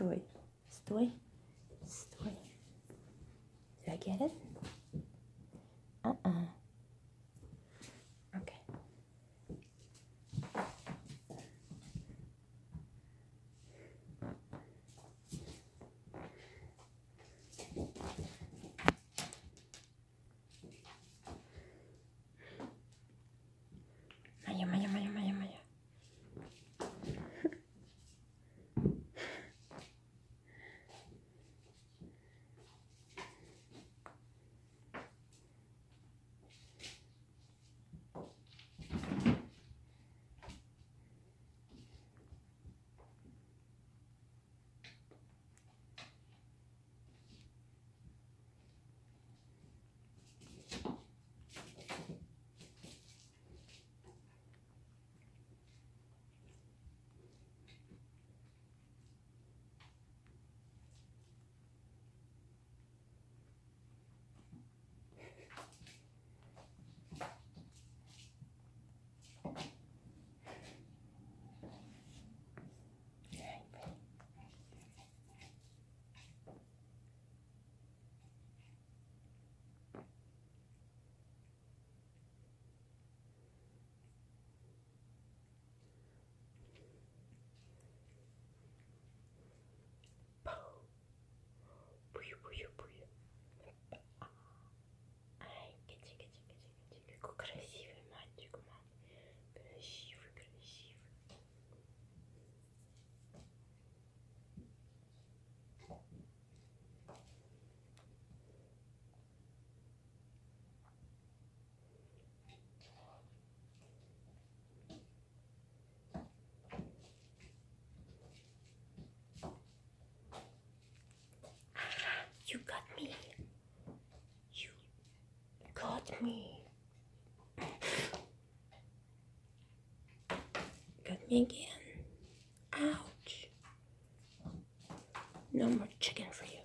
Стой. Стой. Стой. Did I get it? me. Got me again. Ouch. No more chicken for you.